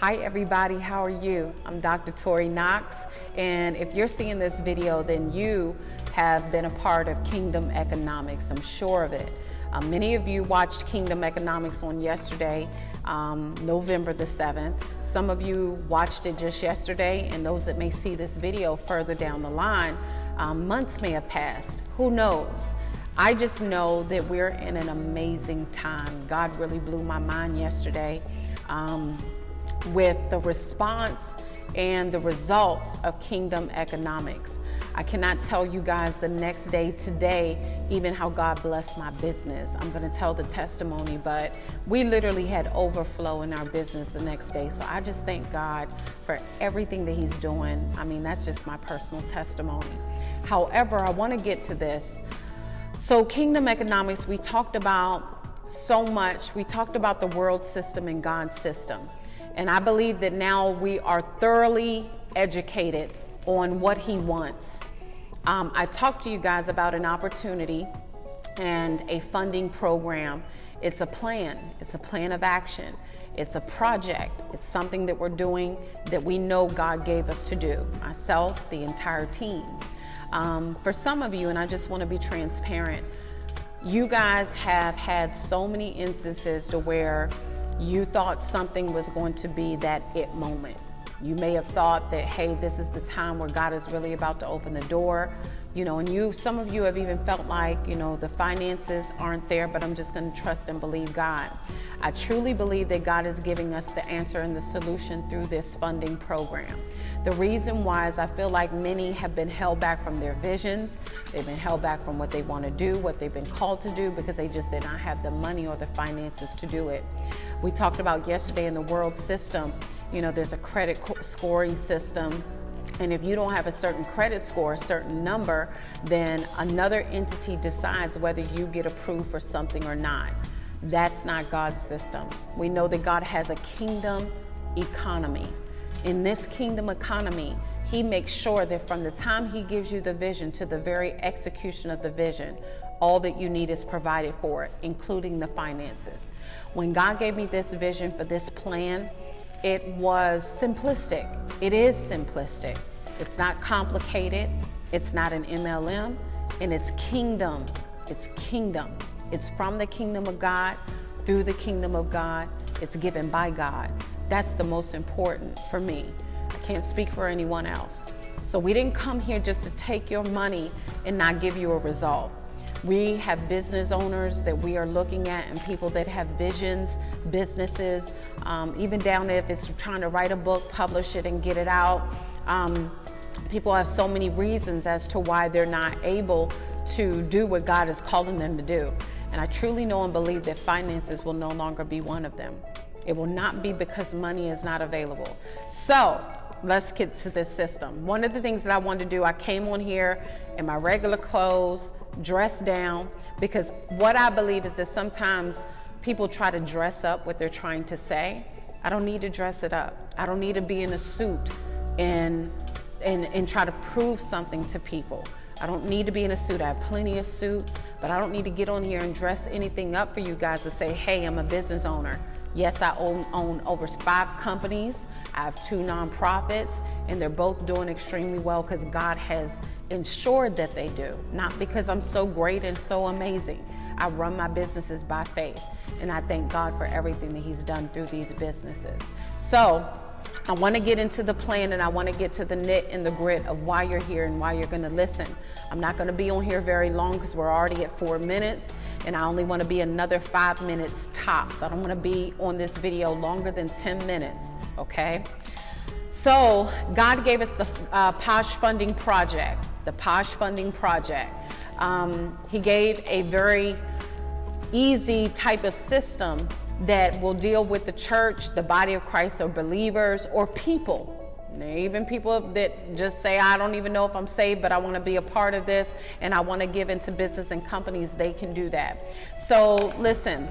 Hi everybody, how are you? I'm Dr. Tori Knox, and if you're seeing this video, then you have been a part of Kingdom Economics, I'm sure of it. Uh, many of you watched Kingdom Economics on yesterday, um, November the 7th. Some of you watched it just yesterday, and those that may see this video further down the line, um, months may have passed. Who knows? I just know that we're in an amazing time. God really blew my mind yesterday um, with the response and the results of kingdom economics. I cannot tell you guys the next day today, even how God blessed my business. I'm going to tell the testimony, but we literally had overflow in our business the next day. So I just thank God for everything that He's doing. I mean, that's just my personal testimony. However, I want to get to this. So, kingdom economics, we talked about so much. We talked about the world system and God's system. And I believe that now we are thoroughly educated on what He wants. Um, I talked to you guys about an opportunity and a funding program. It's a plan, it's a plan of action, it's a project, it's something that we're doing that we know God gave us to do, myself, the entire team. Um, for some of you, and I just want to be transparent, you guys have had so many instances to where you thought something was going to be that it moment. You may have thought that, hey, this is the time where God is really about to open the door. You know, and you, some of you have even felt like, you know, the finances aren't there, but I'm just going to trust and believe God. I truly believe that God is giving us the answer and the solution through this funding program. The reason why is I feel like many have been held back from their visions. They've been held back from what they want to do, what they've been called to do, because they just did not have the money or the finances to do it. We talked about yesterday in the world system, you know, there's a credit scoring system and if you don't have a certain credit score, a certain number, then another entity decides whether you get approved for something or not. That's not God's system. We know that God has a kingdom economy. In this kingdom economy, He makes sure that from the time He gives you the vision to the very execution of the vision, all that you need is provided for including the finances. When God gave me this vision for this plan, it was simplistic. It is simplistic. It's not complicated. It's not an MLM. And it's kingdom. It's kingdom. It's from the kingdom of God, through the kingdom of God. It's given by God. That's the most important for me. I can't speak for anyone else. So we didn't come here just to take your money and not give you a result. We have business owners that we are looking at and people that have visions, businesses, um, even down there if it's trying to write a book, publish it and get it out. Um, people have so many reasons as to why they're not able to do what God is calling them to do. And I truly know and believe that finances will no longer be one of them. It will not be because money is not available. So let's get to this system. One of the things that I wanted to do, I came on here in my regular clothes, dress down because what I believe is that sometimes people try to dress up what they're trying to say. I don't need to dress it up. I don't need to be in a suit and and, and try to prove something to people. I don't need to be in a suit. I have plenty of suits, but I don't need to get on here and dress anything up for you guys to say, hey, I'm a business owner. Yes, I own, own over five companies. I have two nonprofits, and they're both doing extremely well because God has ensured that they do, not because I'm so great and so amazing. I run my businesses by faith, and I thank God for everything that He's done through these businesses. So, I want to get into the plan and I want to get to the knit and the grit of why you're here and why you're going to listen. I'm not going to be on here very long because we're already at four minutes and I only want to be another five minutes tops. I don't want to be on this video longer than 10 minutes, okay? So God gave us the uh, POSH funding project the POSH funding project. Um, he gave a very easy type of system that will deal with the church, the body of Christ, or believers, or people. Even people that just say, I don't even know if I'm saved, but I want to be a part of this and I want to give into business and companies, they can do that. So, listen,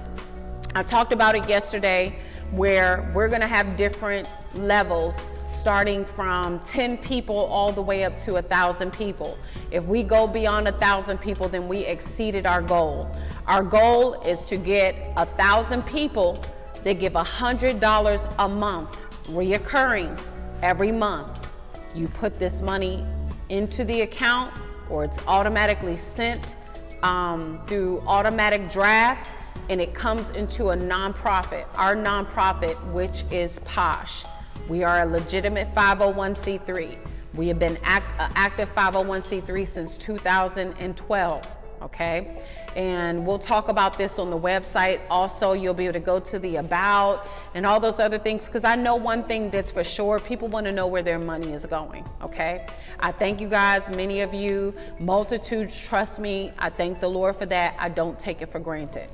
I talked about it yesterday where we're going to have different levels starting from 10 people all the way up to 1,000 people. If we go beyond 1,000 people, then we exceeded our goal. Our goal is to get 1,000 people that give $100 a month reoccurring every month. You put this money into the account or it's automatically sent um, through automatic draft and it comes into a nonprofit, our nonprofit, which is POSH. We are a legitimate 501c3. We have been act, uh, active 501c3 since 2012, okay? And we'll talk about this on the website. Also, you'll be able to go to the about and all those other things because I know one thing that's for sure people want to know where their money is going, okay? I thank you guys, many of you, multitudes trust me. I thank the Lord for that. I don't take it for granted.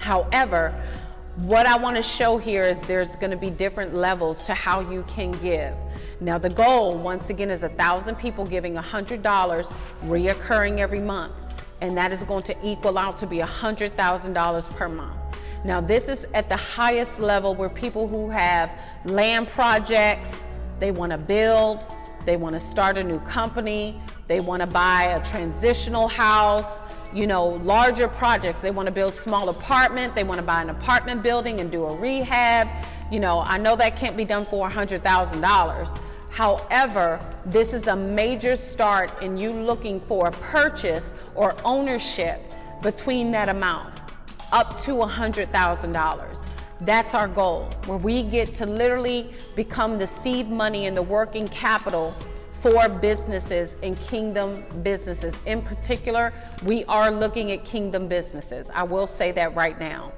However, what I want to show here is there's going to be different levels to how you can give. Now, the goal, once again, is a thousand people giving $100 reoccurring every month, and that is going to equal out to be $100,000 per month. Now, this is at the highest level where people who have land projects, they want to build, they want to start a new company, they want to buy a transitional house, you know, larger projects. They want to build small apartment. They want to buy an apartment building and do a rehab. You know, I know that can't be done for $100,000. However, this is a major start in you looking for a purchase or ownership between that amount, up to $100,000. That's our goal, where we get to literally become the seed money and the working capital for businesses and kingdom businesses. In particular, we are looking at kingdom businesses. I will say that right now.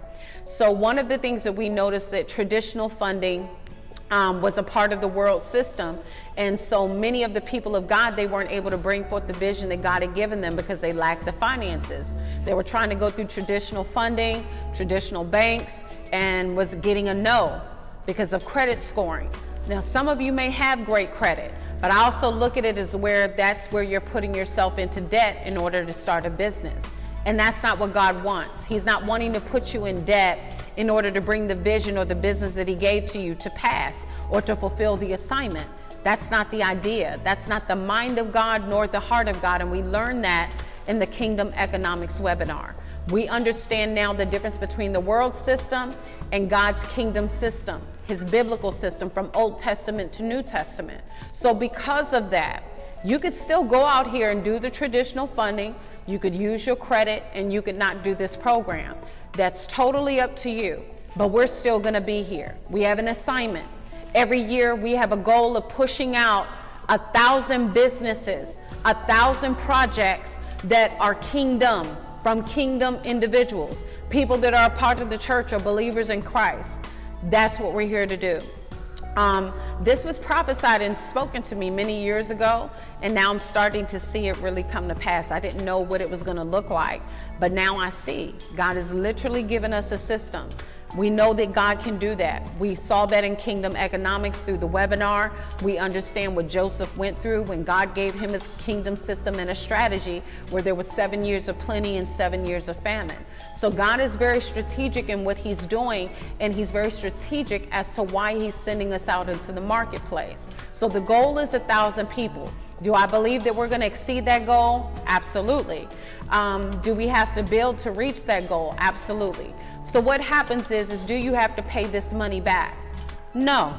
So, one of the things that we noticed that traditional funding um, was a part of the world system. And so many of the people of God, they weren't able to bring forth the vision that God had given them because they lacked the finances. They were trying to go through traditional funding, traditional banks, and was getting a no because of credit scoring. Now, some of you may have great credit, but I also look at it as where that's where you're putting yourself into debt in order to start a business. And that's not what God wants. He's not wanting to put you in debt in order to bring the vision or the business that He gave to you to pass or to fulfill the assignment. That's not the idea. That's not the mind of God nor the heart of God. And we learn that in the Kingdom Economics webinar. We understand now the difference between the world system and God's kingdom system his biblical system from Old Testament to New Testament. So, because of that, you could still go out here and do the traditional funding. You could use your credit and you could not do this program. That's totally up to you. But we're still to be here. We have an assignment. Every year, we have a goal of pushing out a thousand businesses, a thousand projects that are kingdom, from kingdom individuals, people that are a part of the church or believers in Christ. That's what we're here to do. Um, this was prophesied and spoken to me many years ago, and now I'm starting to see it really come to pass. I didn't know what it was going to look like, but now I see. God has literally given us a system we know that God can do that. We saw that in Kingdom Economics through the webinar. We understand what Joseph went through when God gave him his kingdom system and a strategy where there was seven years of plenty and seven years of famine. So God is very strategic in what he's doing, and he's very strategic as to why he's sending us out into the marketplace. So the goal is a thousand people. Do I believe that we're going to exceed that goal? Absolutely. Um, do we have to build to reach that goal? Absolutely. So what happens is, is do you have to pay this money back? No.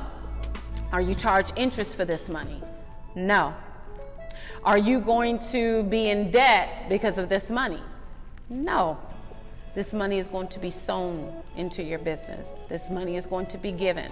Are you charged interest for this money? No. Are you going to be in debt because of this money? No. This money is going to be sown into your business. This money is going to be given.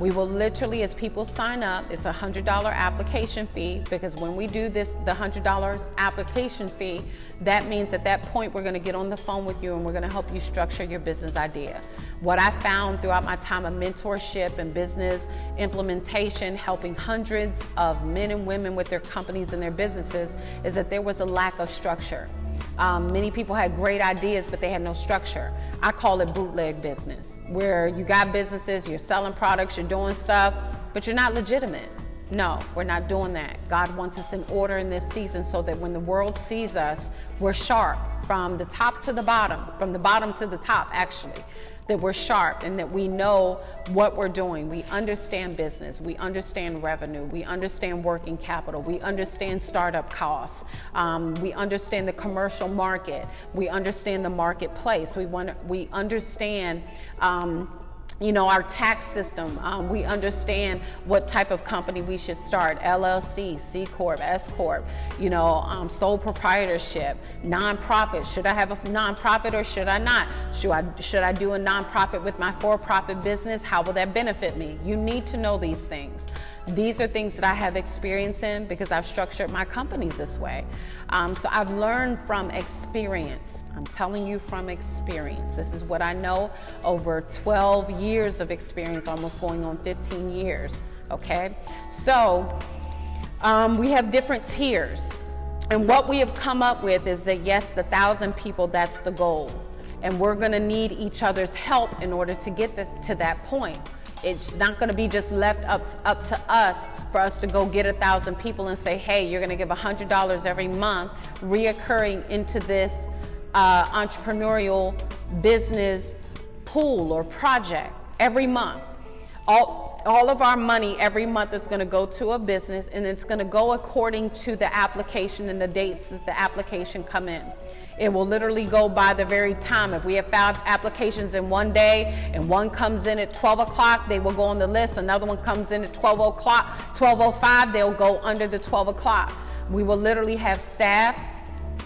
We will literally, as people sign up, it's a $100 application fee because when we do this, the $100 application fee, that means at that point we're going to get on the phone with you and we're going to help you structure your business idea. What I found throughout my time of mentorship and business implementation, helping hundreds of men and women with their companies and their businesses, is that there was a lack of structure. Um, many people had great ideas, but they had no structure. I call it bootleg business, where you got businesses, you're selling products, you're doing stuff, but you're not legitimate. No, we're not doing that. God wants us in order in this season so that when the world sees us, we're sharp from the top to the bottom, from the bottom to the top, actually that we're sharp and that we know what we're doing. We understand business, we understand revenue, we understand working capital, we understand startup costs, um, we understand the commercial market, we understand the marketplace, we want we understand. Um, you know, our tax system. Um, we understand what type of company we should start LLC, C Corp, S Corp, you know, um, sole proprietorship, nonprofit. Should I have a nonprofit or should I not? Should I, should I do a nonprofit with my for profit business? How will that benefit me? You need to know these things. These are things that I have experience in because I've structured my companies this way. Um, so I've learned from experience. I'm telling you from experience. This is what I know over 12 years of experience, almost going on 15 years. Okay? So um, we have different tiers. And what we have come up with is that yes, the thousand people, that's the goal. And we're going to need each other's help in order to get the, to that point. It's not going to be just left up to, up to us for us to go get a thousand people and say, hey, you're going to give $100 every month, reoccurring into this uh, entrepreneurial business pool or project every month. All, all of our money every month is going to go to a business and it's going to go according to the application and the dates that the application come in. It will literally go by the very time. If we have five applications in one day and one comes in at 12 o'clock, they will go on the list. Another one comes in at 12 o'clock, 12.05, they'll go under the 12 o'clock. We will literally have staff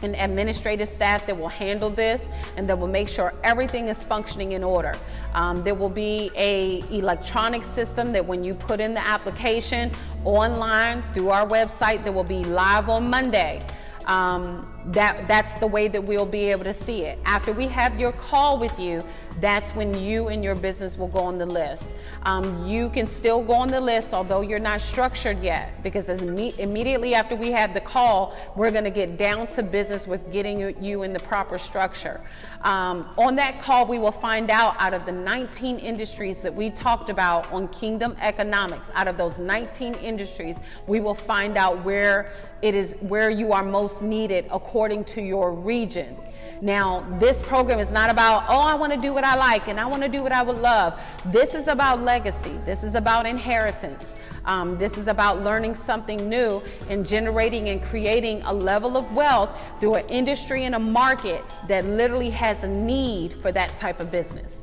and administrative staff that will handle this and that will make sure everything is functioning in order. Um, there will be a electronic system that when you put in the application online through our website that will be live on Monday um, that, that's the way that we'll be able to see it. After we have your call with you, that's when you and your business will go on the list. Um, you can still go on the list, although you're not structured yet, because as imme immediately after we have the call, we're going to get down to business with getting you in the proper structure. Um, on that call, we will find out out of the 19 industries that we talked about on Kingdom Economics, out of those 19 industries, we will find out where it is where you are most needed according to your region. Now, this program is not about, oh, I want to do what I like and I want to do what I would love. This is about legacy. This is about inheritance. Um, this is about learning something new and generating and creating a level of wealth through an industry and a market that literally has a need for that type of business.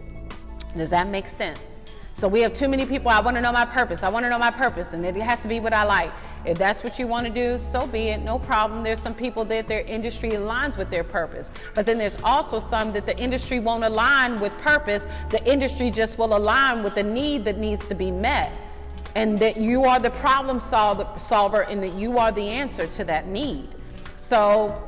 Does that make sense? So we have too many people, I want to know my purpose. I want to know my purpose, and it has to be what I like. If that's what you want to do, so be it, no problem. There's some people that their industry aligns with their purpose. But then there's also some that the industry won't align with purpose. The industry just will align with the need that needs to be met. And that you are the problem solver and that you are the answer to that need. So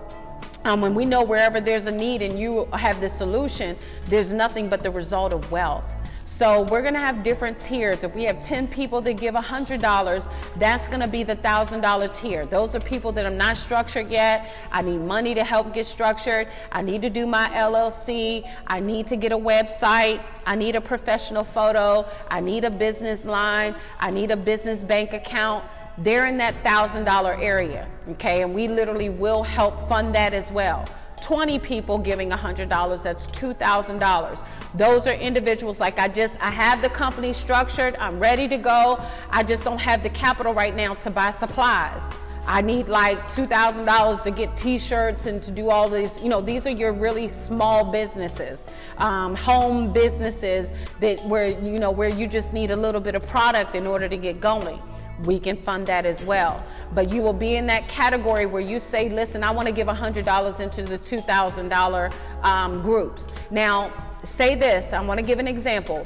um, when we know wherever there's a need and you have the solution, there's nothing but the result of wealth. So we're going to have different tiers. If we have 10 people that give $100, that's going to be the $1,000 tier. Those are people that I'm not structured yet. I need money to help get structured. I need to do my LLC. I need to get a website. I need a professional photo. I need a business line. I need a business bank account they're in that thousand dollar area okay and we literally will help fund that as well 20 people giving $100, that's $2,000. Those are individuals like I just, I have the company structured, I'm ready to go. I just don't have the capital right now to buy supplies. I need like $2,000 to get t-shirts and to do all these, you know, these are your really small businesses, um, home businesses that where, you know, where you just need a little bit of product in order to get going we can fund that as well. But you will be in that category where you say, listen, I want to give $100 into the $2,000 um, groups. Now, say this, I want to give an example.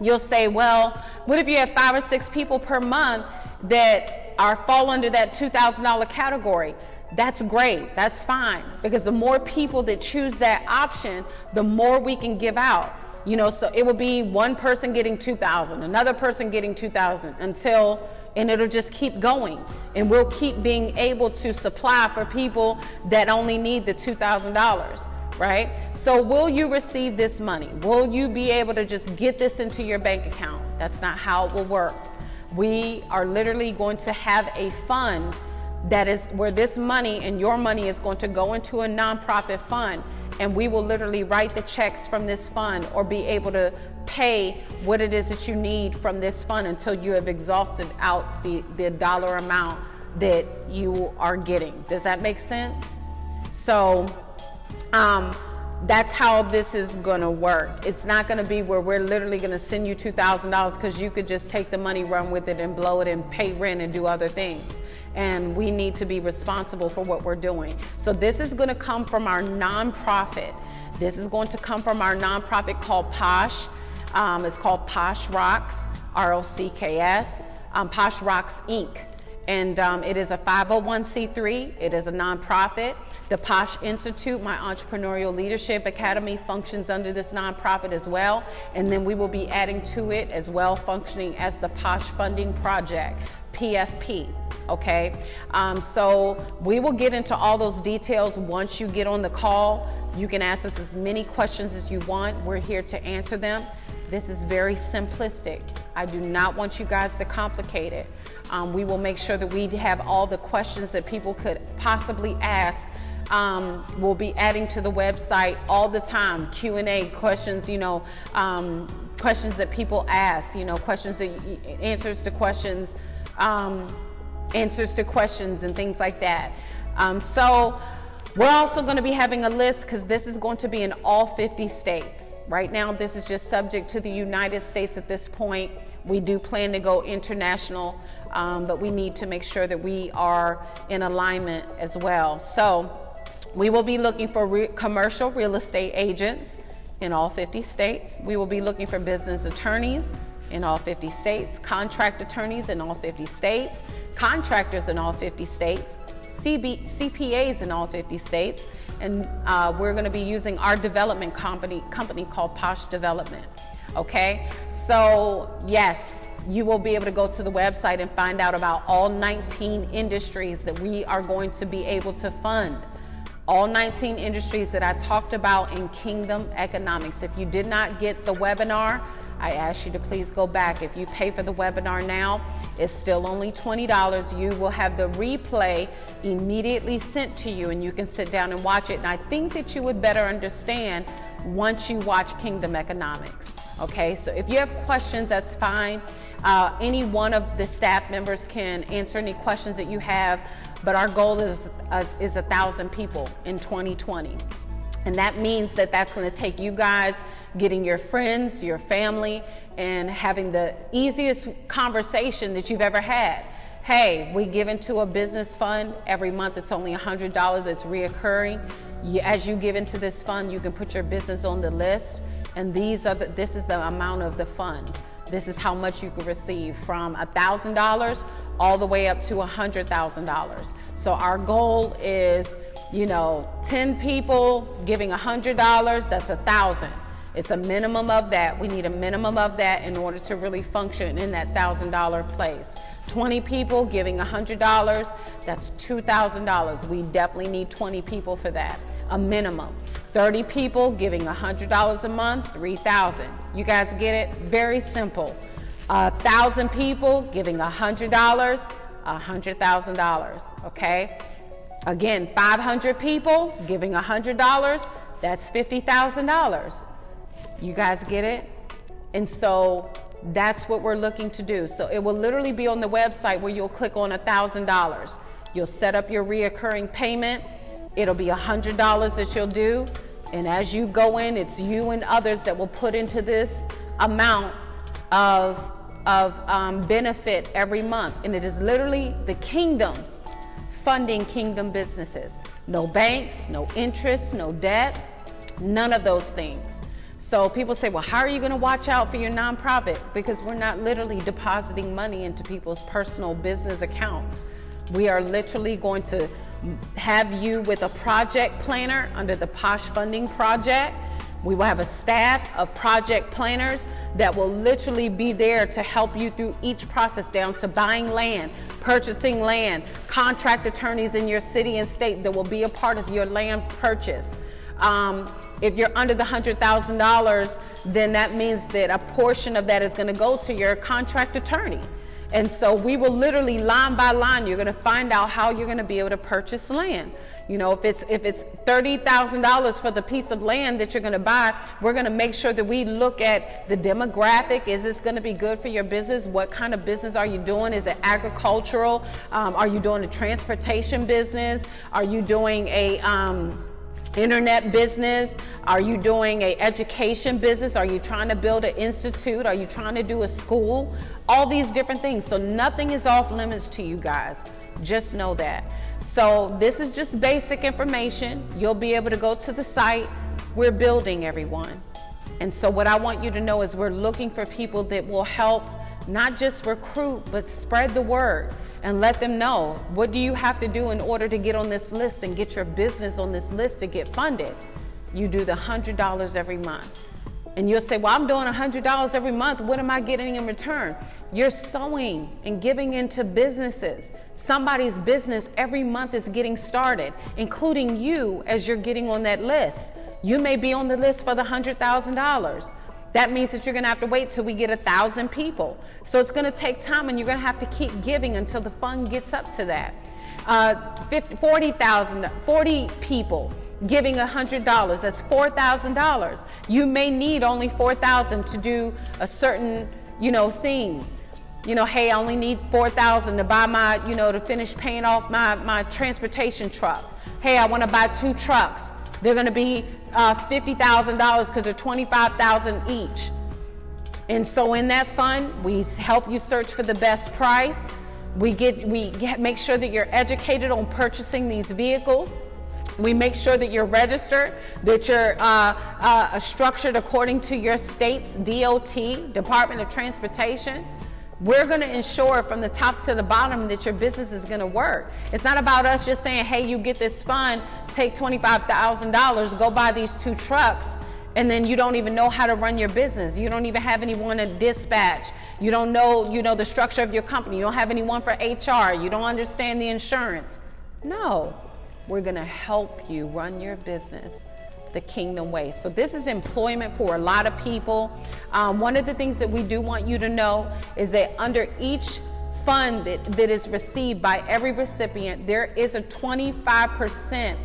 You'll say, well, what if you have five or six people per month that are fall under that $2,000 category? That's great, that's fine. Because the more people that choose that option, the more we can give out. You know, so it will be one person getting 2,000, another person getting 2,000 until and it'll just keep going. And we'll keep being able to supply for people that only need the $2,000, right? So, will you receive this money? Will you be able to just get this into your bank account? That's not how it will work. We are literally going to have a fund that is where this money and your money is going to go into a nonprofit fund and we will literally write the checks from this fund or be able to pay what it is that you need from this fund until you have exhausted out the, the dollar amount that you are getting. Does that make sense? So, um, that's how this is to work. It's not to be where we're literally to send you $2,000 because you could just take the money, run with it, and blow it and pay rent and do other things. And we need to be responsible for what we're doing. So this is going to come from our nonprofit. This is going to come from our nonprofit called POSH. Um, it's called POSH Rocks, R O C K S, um, POSH Rocks Inc and um, it is a 501c3. It is a nonprofit. The Posh Institute, my entrepreneurial leadership academy, functions under this nonprofit as well. And then we will be adding to it as well, functioning as the Posh Funding Project, PFP. Okay, um, so we will get into all those details once you get on the call. You can ask us as many questions as you want. We're here to answer them. This is very simplistic. I do not want you guys to complicate it. Um, we will make sure that we have all the questions that people could possibly ask. Um, we'll be adding to the website all the time Q&A questions, you know, um, questions that people ask, you know, questions that answers to questions, um, answers to questions and things like that. Um, so we're also going to be having a list because this is going to be in all 50 states. Right now, this is just subject to the United States at this point. We do plan to go international, um, but we need to make sure that we are in alignment as well. So we will be looking for re commercial real estate agents in all 50 states. We will be looking for business attorneys in all 50 states, contract attorneys in all 50 states, contractors in all 50 states, CB, CPAs in all 50 states, and uh, we're going to be using our development company, company called Posh Development. Okay, so yes, you will be able to go to the website and find out about all 19 industries that we are going to be able to fund. All 19 industries that I talked about in Kingdom Economics. If you did not get the webinar, I ask you to please go back. If you pay for the webinar now, it's still only $20. You will have the replay immediately sent to you and you can sit down and watch it. And I think that you would better understand once you watch Kingdom Economics. Okay, so if you have questions, that's fine. Uh, any one of the staff members can answer any questions that you have, but our goal is, uh, is a thousand people in 2020. And that means that that's going to take you guys getting your friends, your family, and having the easiest conversation that you've ever had. Hey, we give into a business fund every month. It's only $100. It's reoccurring. As you give into this fund, you can put your business on the list and these are the, this is the amount of the fund. This is how much you can receive from $1,000 all the way up to $100,000. So our goal is, you know, 10 people giving $100, that's a 1000 It's a minimum of that. We need a minimum of that in order to really function in that $1,000 place. 20 people giving $100, that's $2,000. We definitely need 20 people for that, a minimum. 30 people giving $100 a month, 3,000. You guys get it? Very simple. A thousand people giving $100, $100,000, okay? Again, 500 people giving $100, that's $50,000. You guys get it? And so that's what we're looking to do. So it will literally be on the website where you'll click on $1,000. You'll set up your reoccurring payment It'll be $100 that you'll do. And as you go in, it's you and others that will put into this amount of, of um, benefit every month. And it is literally the kingdom funding kingdom businesses. No banks, no interest, no debt, none of those things. So people say, well, how are you going to watch out for your nonprofit? Because we're not literally depositing money into people's personal business accounts. We are literally going to have you with a project planner under the POSH Funding Project. We will have a staff of project planners that will literally be there to help you through each process down to buying land, purchasing land, contract attorneys in your city and state that will be a part of your land purchase. Um, if you're under the $100,000, then that means that a portion of that is going to go to your contract attorney. And so we will literally line by line, you're going to find out how you're going to be able to purchase land. You know, if it's if it's $30,000 for the piece of land that you're going to buy, we're going to make sure that we look at the demographic. Is this going to be good for your business? What kind of business are you doing? Is it agricultural? Um, are you doing a transportation business? Are you doing a um, internet business? Are you doing a education business? Are you trying to build an institute? Are you trying to do a school? All these different things. So nothing is off limits to you guys. Just know that. So this is just basic information. You'll be able to go to the site. We're building everyone. And so what I want you to know is we're looking for people that will help not just recruit, but spread the word and let them know what do you have to do in order to get on this list and get your business on this list to get funded. You do the $100 every month. And you'll say, well, I'm doing $100 every month. What am I getting in return? You're sowing and giving into businesses. Somebody's business every month is getting started, including you as you're getting on that list. You may be on the list for the $100,000. That means that you're going to have to wait till we get a thousand people. So it's going to take time and you're going to have to keep giving until the fund gets up to that. Uh, 40,000, 40 people giving $100, that's $4,000. You may need only 4,000 to do a certain, you know, thing. You know, hey, I only need 4,000 to buy my, you know, to finish paying off my, my transportation truck. Hey, I want to buy two trucks. They're going to be uh, $50,000 because they're 25,000 each. And so in that fund, we help you search for the best price. We get we get, make sure that you're educated on purchasing these vehicles. We make sure that you're registered, that you're uh, uh, structured according to your state's DOT, Department of Transportation. We're going to ensure from the top to the bottom that your business is going to work. It's not about us just saying, hey, you get this fund, take $25,000, go buy these two trucks, and then you don't even know how to run your business. You don't even have anyone to dispatch. You don't know, you know, the structure of your company. You don't have anyone for HR. You don't understand the insurance. No, we're going to help you run your business the kingdom way. So this is employment for a lot of people. Um, one of the things that we do want you to know is that under each fund that, that is received by every recipient, there is a 25%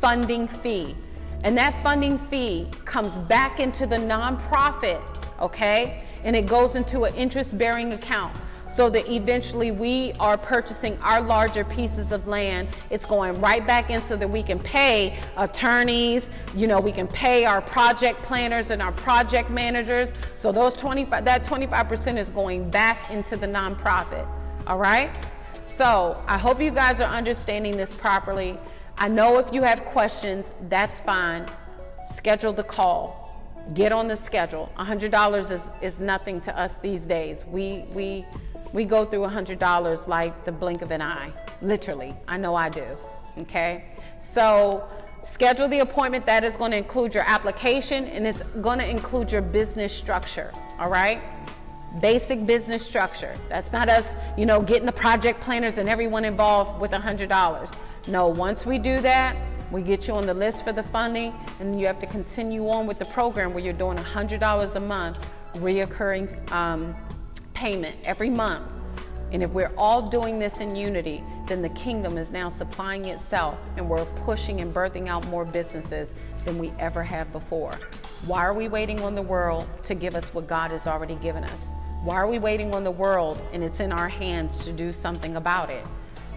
funding fee. And that funding fee comes back into the nonprofit, okay? And it goes into an interest bearing account so that eventually we are purchasing our larger pieces of land. It's going right back in so that we can pay attorneys, you know, we can pay our project planners and our project managers. So those 25 that 25% is going back into the nonprofit. All right? So, I hope you guys are understanding this properly. I know if you have questions, that's fine. Schedule the call get on the schedule. $100 is, is nothing to us these days. We, we we go through $100 like the blink of an eye, literally. I know I do, okay? So schedule the appointment. That is going to include your application and it's going to include your business structure, all right? Basic business structure. That's not us, you know, getting the project planners and everyone involved with $100. No, once we do that, we get you on the list for the funding, and you have to continue on with the program where you're doing $100 a month, reoccurring um, payment every month. And if we're all doing this in unity, then the kingdom is now supplying itself and we're pushing and birthing out more businesses than we ever have before. Why are we waiting on the world to give us what God has already given us? Why are we waiting on the world and it's in our hands to do something about it?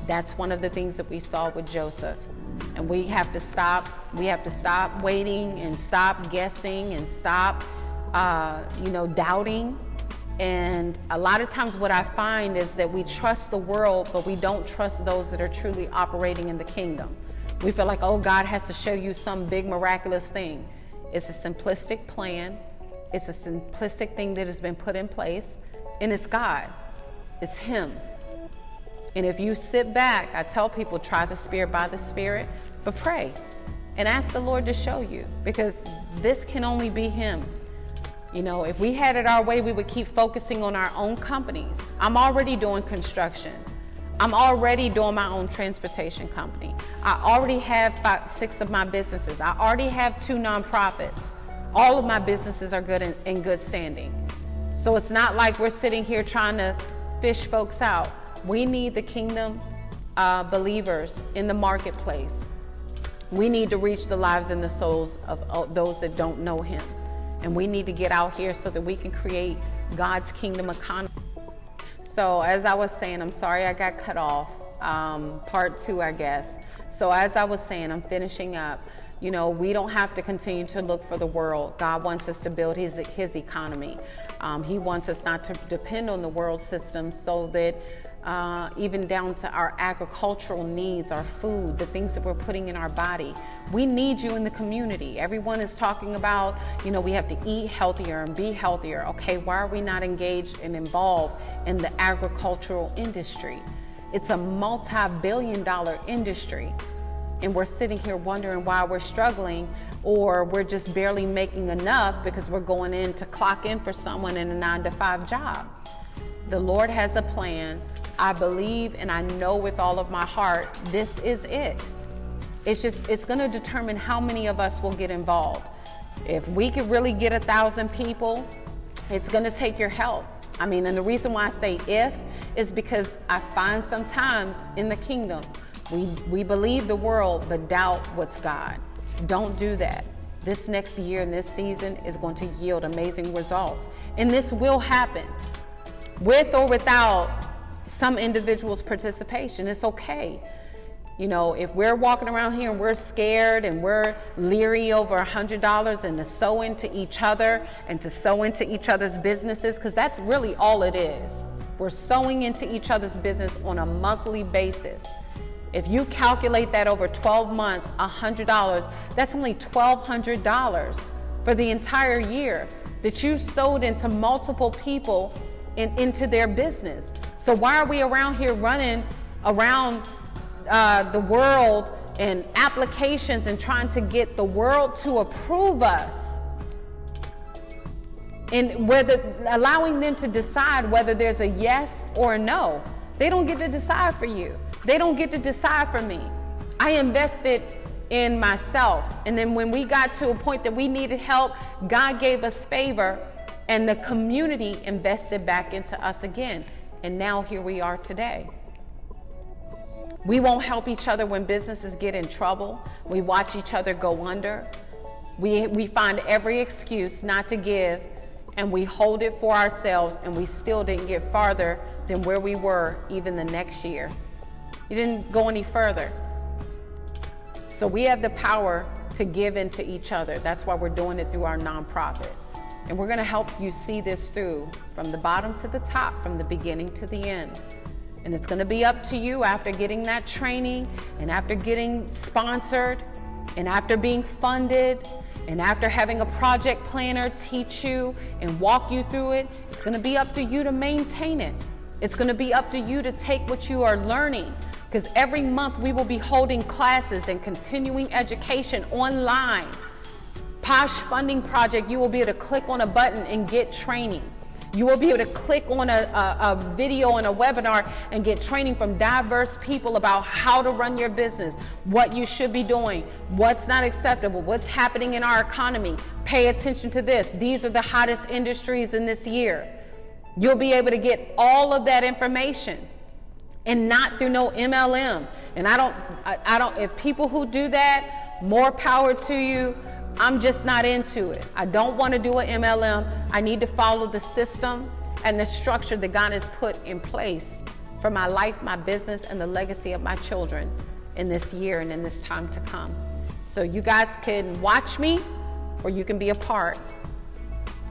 That's one of the things that we saw with Joseph. And we have to stop, we have to stop waiting and stop guessing and stop, uh, you know, doubting and a lot of times, what I find is that we trust the world, but we don't trust those that are truly operating in the kingdom. We feel like, oh, God has to show you some big miraculous thing. It's a simplistic plan, it's a simplistic thing that has been put in place, and it's God, it's Him. And if you sit back, I tell people, try the Spirit by the Spirit, but pray and ask the Lord to show you because this can only be Him. You know, if we had it our way, we would keep focusing on our own companies. I'm already doing construction. I'm already doing my own transportation company. I already have five, six of my businesses. I already have two nonprofits. All of my businesses are good in, in good standing. So it's not like we're sitting here trying to fish folks out. We need the kingdom uh, believers in the marketplace. We need to reach the lives and the souls of, of those that don't know Him. And we need to get out here so that we can create God's kingdom economy. So, as I was saying, I'm sorry I got cut off. Um, part two, I guess. So, as I was saying, I'm finishing up. You know, we don't have to continue to look for the world. God wants us to build his, his economy. Um, he wants us not to depend on the world system so that uh, even down to our agricultural needs, our food, the things that we're putting in our body. We need you in the community. Everyone is talking about, you know, we have to eat healthier and be healthier. Okay, why are we not engaged and involved in the agricultural industry? It's a multi billion dollar industry. And we're sitting here wondering why we're struggling or we're just barely making enough because we're going in to clock in for someone in a nine to five job. The Lord has a plan I believe and I know with all of my heart this is it. It's just, it's going to determine how many of us will get involved. If we could really get a thousand people, it's going to take your help. I mean, and the reason why I say if is because I find sometimes in the kingdom, we, we believe the world but doubt what's God. Don't do that. This next year and this season is going to yield amazing results. And this will happen with or without some individuals' participation. It's okay. You know, if we're walking around here and we're scared and we're leery over a $100 and to sow into each other and to sow into each other's businesses, because that's really all it is. We're sowing into each other's business on a monthly basis. If you calculate that over 12 months, $100, that's only $1,200 for the entire year that you sowed into multiple people and into their business. So why are we around here running around uh, the world and applications and trying to get the world to approve us? And whether allowing them to decide whether there's a yes or a no. They don't get to decide for you. They don't get to decide for me. I invested in myself. And then when we got to a point that we needed help, God gave us favor and the community invested back into us again. And now here we are today. We won't help each other when businesses get in trouble. We watch each other go under. We, we find every excuse not to give, and we hold it for ourselves, and we still didn't get farther than where we were even the next year. You didn't go any further. So we have the power to give into each other. That's why we're doing it through our nonprofit. And we're going to help you see this through from the bottom to the top, from the beginning to the end. And it's going to be up to you after getting that training and after getting sponsored and after being funded and after having a project planner teach you and walk you through it. It's going to be up to you to maintain it. It's going to be up to you to take what you are learning because every month we will be holding classes and continuing education online Posh Funding Project, you will be able to click on a button and get training. You will be able to click on a, a, a, video and a webinar and get training from diverse people about how to run your business, what you should be doing, what's not acceptable, what's happening in our economy. Pay attention to this. These are the hottest industries in this year. You'll be able to get all of that information and not through no MLM. And I don't, I, I don't, if people who do that, more power to you. I'm just not into it. I don't want to do an MLM. I need to follow the system and the structure that God has put in place for my life, my business, and the legacy of my children in this year and in this time to come. So you guys can watch me or you can be a part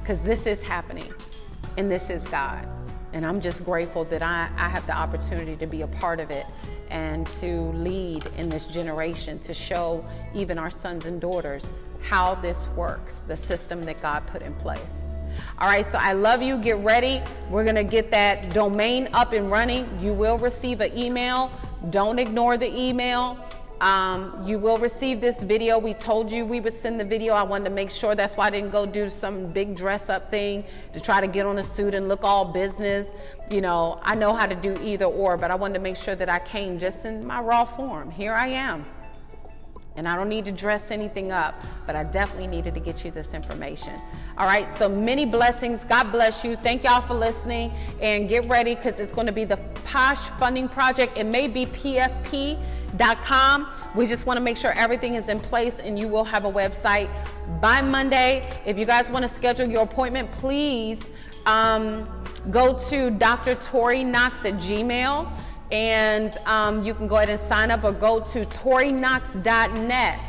because this is happening and this is God. And I'm just grateful that I, I have the opportunity to be a part of it and to lead in this generation to show even our sons and daughters how this works, the system that God put in place. All right, so I love you. Get ready. We're going to get that domain up and running. You will receive an email. Don't ignore the email. Um, you will receive this video. We told you we would send the video. I wanted to make sure. That's why I didn't go do some big dress up thing to try to get on a suit and look all business. You know, I know how to do either or, but I wanted to make sure that I came just in my raw form. Here I am. And I don't need to dress anything up, but I definitely needed to get you this information. All right, so many blessings. God bless you. Thank y'all for listening and get ready because it's going to be the Posh Funding Project. It may be PFP.com. We just want to make sure everything is in place and you will have a website by Monday. If you guys want to schedule your appointment, please um, go to Dr. Tori Knox at Gmail and um, you can go ahead and sign up or go to toriknox.net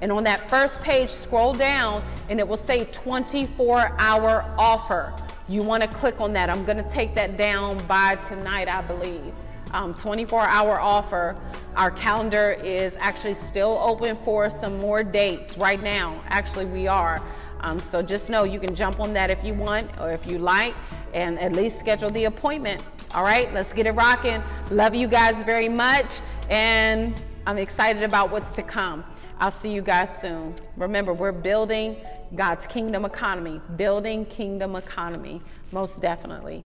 And on that first page, scroll down and it will say 24 hour offer. You want to click on that. I'm going to take that down by tonight, I believe. Um, 24 hour offer. Our calendar is actually still open for some more dates right now. Actually, we are. Um, so just know you can jump on that if you want or if you like and at least schedule the appointment. All right, let's get it rocking. Love you guys very much and I'm excited about what's to come. I'll see you guys soon. Remember, we're building God's kingdom economy, building kingdom economy, most definitely.